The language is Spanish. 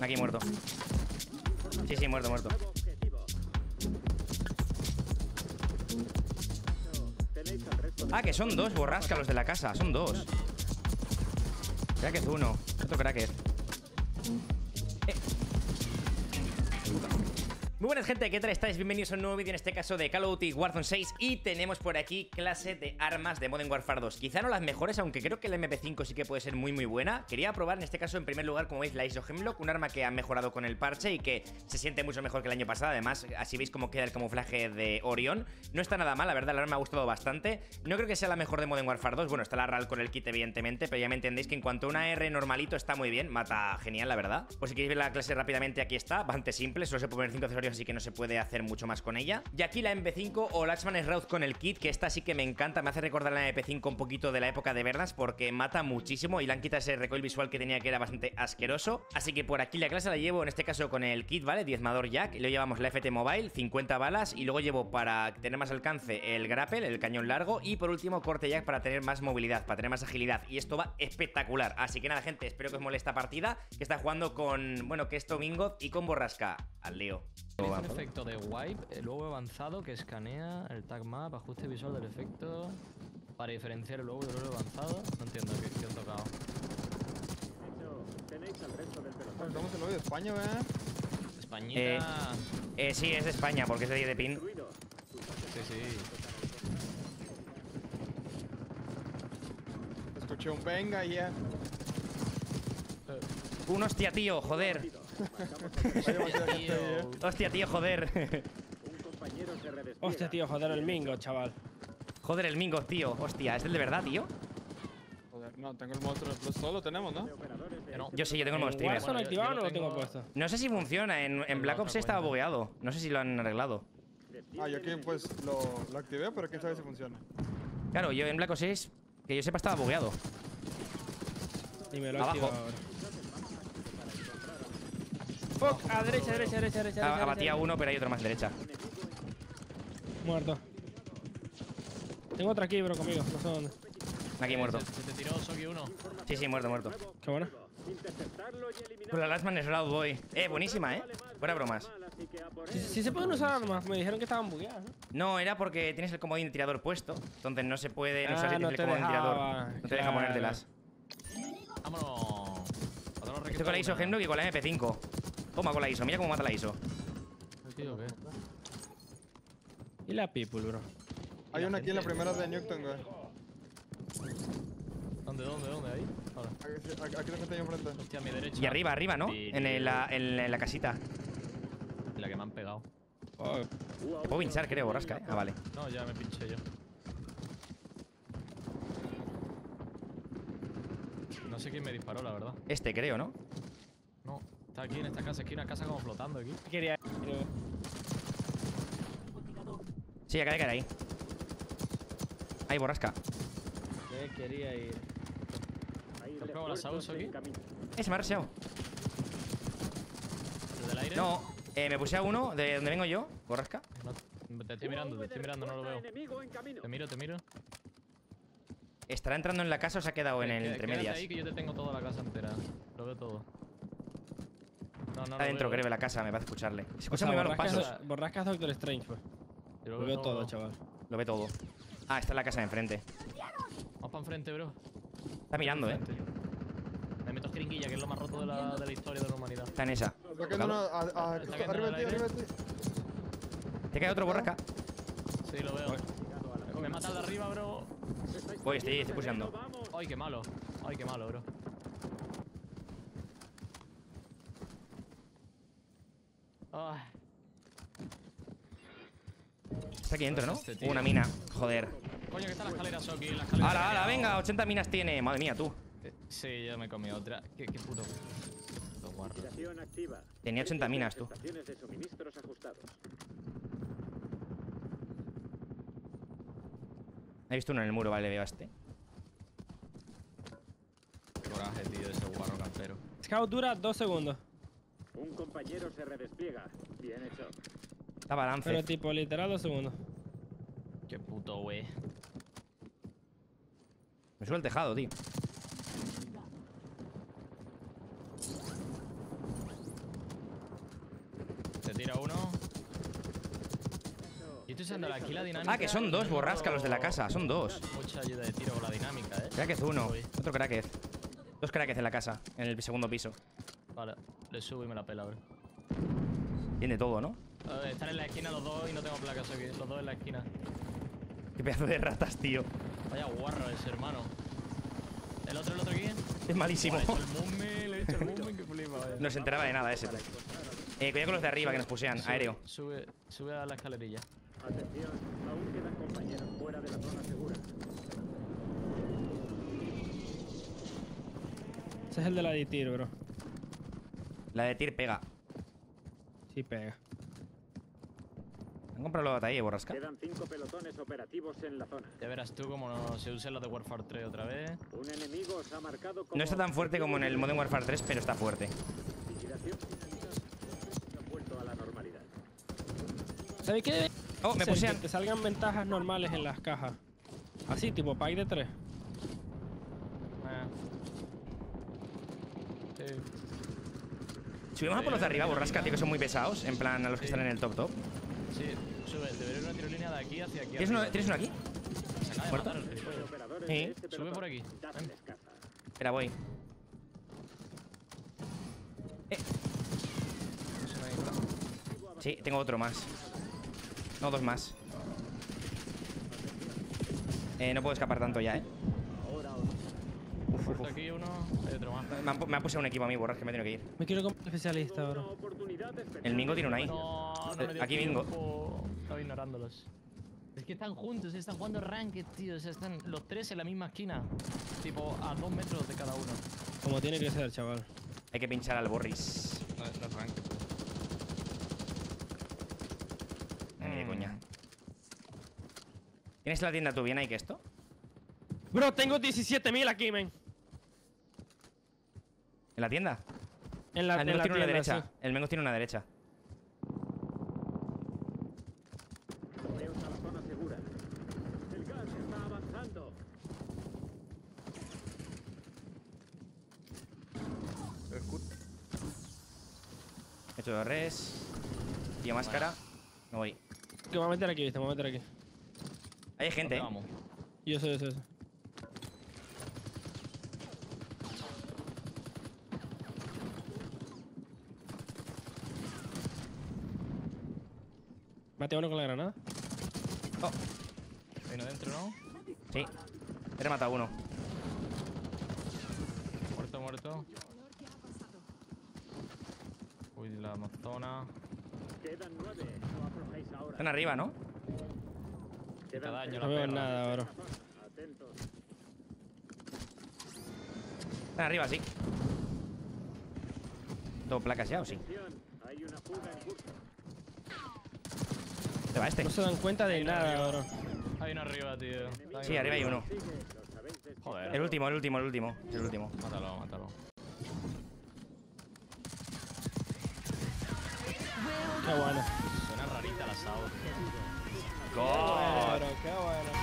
Aquí muerto. Sí, sí, muerto, muerto. Ah, que son dos borrasca los de la casa. Son dos. Cracker uno. Otro cracker. Muy buenas gente, ¿qué tal estáis? Bienvenidos a un nuevo vídeo, en este caso de Call of Duty Warzone 6 Y tenemos por aquí clase de armas de Modern Warfare 2 Quizá no las mejores, aunque creo que el MP5 sí que puede ser muy muy buena. Quería probar en este caso en primer lugar, como veis, la ISO Hemlock Un arma que ha mejorado con el parche y que se siente mucho mejor que el año pasado. Además, así veis cómo queda el camuflaje de Orion No está nada mal, la verdad, el arma me ha gustado bastante. No creo que sea la mejor de Modern Warfare 2 Bueno, está la RAL con el kit evidentemente Pero ya me entendéis que en cuanto a una R normalito está muy bien. Mata genial, la verdad. Pues si queréis ver la clase rápidamente, aquí está. Bastante simple, solo se puede poner 5 accesorios así que no se puede hacer mucho más con ella. Y aquí la MP5 o Latchman Route con el kit, que esta sí que me encanta, me hace recordar la MP5 un poquito de la época de Verdas porque mata muchísimo y le han quitado ese recoil visual que tenía que era bastante asqueroso. Así que por aquí la clase la llevo en este caso con el kit, ¿vale? Diezmador Jack, y luego llevamos la FT Mobile, 50 balas y luego llevo para tener más alcance el grapple, el cañón largo y por último corte Jack para tener más movilidad, para tener más agilidad y esto va espectacular. Así que nada gente, espero que os moleste esta partida, que está jugando con, bueno, que es Domingo y con Borrasca. Al lío. Es un efecto de wipe, el luego avanzado que escanea el tag map, ajuste visual del efecto para diferenciar el luego del luego avanzado. No entiendo qué, qué han tocado. Estamos en el de España, ¿eh? Españita. Eh, eh, sí, es de España porque es de 10 de pin. Sí, sí. Escuché un venga y ya. Un hostia, tío, joder. Tío, Hostia, tío, joder. Hostia, tío, joder el mingo, chaval. Joder, el Mingo, tío. Hostia, ¿es el de verdad, tío? Joder, no, tengo el monstruo Plus solo, tenemos, ¿no? no. Yo sí, yo tengo el modo ¿En streamer. Warzone Bueno, yo- activado no lo tengo puesto? No sé si funciona. En, en Black la Ops estaba bugueado. No sé si lo han arreglado. Ah, yo aquí pues lo, lo activé, pero quién sabe si funciona. Claro, yo en Black Ops 6, que yo sepa, estaba bugueado. Y me lo he Abajo. activado ahora. Fuck, a derecha, derecha, derecha, derecha. A- derecha, Abatía uno, pero hay otro más derecha. Muerto. Tengo otro aquí, bro, conmigo. No sé dónde. Aquí muerto. Se, se te tiró Soki uno. Sí, sí, muerto, muerto. Qué bueno. Con la Last Man Shroud Boy. Eh, buenísima, eh. Fuera bromas. Sí, sí se pueden usar armas. Me dijeron que estaban bugueadas, ¿no? No, era porque tienes el comodín de tirador puesto. Entonces no se puede. No Ah, si no tienes el te comodín de tirador. No te deja ponértelas. Vámonos. Estoy con la ISO. Hemlock y con la MP5. Toma con la ISO. Mira cómo mata la ISO. Tío, ¿qué? Y la people, bro. Hay una aquí en la primera de Newton, güey. ¿Dónde, dónde, dónde? Ahí. Ahora. Aquí, aquí, la gente ahí enfrente. Hostia, a mi derecha. Y arriba, arriba, ¿no? En, el- la, en, en la casita. La que me han pegado. Oh, Te puedo pinchar, creo, borrasca, ¿eh? Ah, vale. No, ya me pinché yo. No sé quién me disparó, la verdad. Este, creo, ¿no? No, está aquí en esta casa. Aquí una casa como flotando aquí. quería. Sí, acá de caer ahí. Ahí, borrasca. Eh, quería ir. ¿Te has probado la Sauce aquí? Eh, se me ha reseado. ¿El del aire? No, eh, me puse a uno de donde vengo yo, borrasca. No, te estoy mirando, te estoy mirando, no lo veo. Te miro, te miro. ¿Estará entrando en la casa o se ha quedado en el entre medias? ahí que yo te tengo toda la casa entera. Lo veo todo. No, no Está dentro, creo, de la casa, me parece escucharle. Se O escuchan sea, muy malos borrascas, pasos. borrascas Doctor Strange, pues. Lo veo no- todo, chaval. Lo ve todo. Ah, está en la casa de enfrente. Vamos para enfrente, bro. Está mirando, eh. Me meto jeringuilla, que es lo más roto de la, de la historia de la humanidad. Está en esa. Está cayendo a, a, arriba de ti, arriba de ti. ¿Te cae otro borrasca? Sí, lo veo. Me mata el de arriba, bro. Voy, estoy, estoy puseando. Ay, qué malo. Ay, qué malo, bro. Ay, Está aquí dentro, ¿no? Este una mina. Joder. coño, que está la escalera, Soki. La escalera. ¡Hala, hala! Venga, 80 minas tiene. Madre mía, tú. Eh, Sí, ya me comí otra. Qué, qué puto. Tenía 80 minas, tú. He visto uno en el muro, vale, veo a este. Qué coraje, tío, ese guarro campero. Scout dura dos segundos. Un compañero se redespliega. Bien hecho. Pero tipo, literal dos segundos. Qué puto, güey. Me sube el tejado, tío. Se tira uno. Yo estoy usando aquí la dinámica. Ah, que son dos borrasca los de la casa, son dos. Mucha ayuda de tiro con la dinámica, eh. Crackez uno, otro crackez. Dos crackez en la casa, en el segundo piso. Vale, le subo y me la pela, bro. Tiene todo, ¿no? Ver, están en la esquina los dos y no tengo placas aquí. Los dos en la esquina. Qué pedazo de ratas, tío. Vaya guarro ese, hermano. ¿El otro, el otro aquí? Es malísimo. Buah, le he hecho el mummy, le he hecho el mummy, que flipa, vaya. No se enteraba de nada ese. Eh, cuidado con los de arriba que nos pusean, Sube, aéreo. Sube, sube a la escalerilla. Atención, aún quedan compañeros fuera de la zona segura. Ese es el de la Ditir, bro. La de tir pega. Sí pega. ¿Han comprado la batalla, borrasca? Quedan cinco pelotones operativos en la zona. Ya verás tú cómo no se usen los de Warfare 3 otra vez. Un enemigo ha marcado como No está tan fuerte como en el Modern Warfare 3, pero está fuerte. A la normalidad. ¿Sabes qué Oh, me pusean. Que te salgan ventajas normales en las cajas. Así, tipo pack de 3. Ah. Sí. Subimos a por los de arriba, borrasca, tío, que son muy pesados. En plan, a los que Sí. están en el top top. Sí, sube, debería haber una tirolínea de aquí hacia aquí. ¿Tienes uno, ¿tienes uno aquí? Se acaba de ¿Muerto? matar el Sí. de este Sube por aquí. Espera, voy. Nada. Sí, tengo otro más. No, dos más. Eh, no puedo escapar tanto ya, eh. Ahora Uf, uf, uf. aquí uno, hay otro más. Me han puesto un equipo a mí, borras, que me tengo que ir. Me quiero comprar especialista, especial. El Mingo tiene uno ahí. No, no Eh, me dio aquí tiempo. Estaba ignorándolos. Es que están juntos, están jugando ranked, tío. O sea, están los tres en la misma esquina. Tipo, a dos metros de cada uno. Como tiene que ser, chaval. Hay que pinchar al Borris. No, no es rank. Ni de coña. ¿Tienes la tienda tú bien ahí que esto? Bro, tengo 17.000 aquí, men. ¿En la tienda? En la, el en Mengos tiene una tienda, derecha. El Mengos tiene una derecha. He hecho res. Tío, máscara. Me voy. sí. Que me voy a meter aquí, viste, me voy a meter aquí. Hay gente, ¿Dónde eh. vamos? Yo sé, yo sé, yo sé. Mate a uno con la granada. Oh, Hay uno dentro, ¿no? sí. He matado a uno. Muerto, muerto. Uy, la Amazona. Quedan nueve. No aflojéis ahora. Están arriba, ¿no? Daño No veo perra. nada, bro. Atentos. Están arriba, sí. ¿Tengo placas ya o sí? Atención, hay una fuga en curso. Este? No se dan cuenta de nada, ahora. Hay uno arriba, tío. Sí, arriba hay uno. Joder. El último, el último, el último. El último. Mátalo, mátalo. Qué bueno. Suena rarita la SAO. ¡Gol! Qué bueno, qué bueno.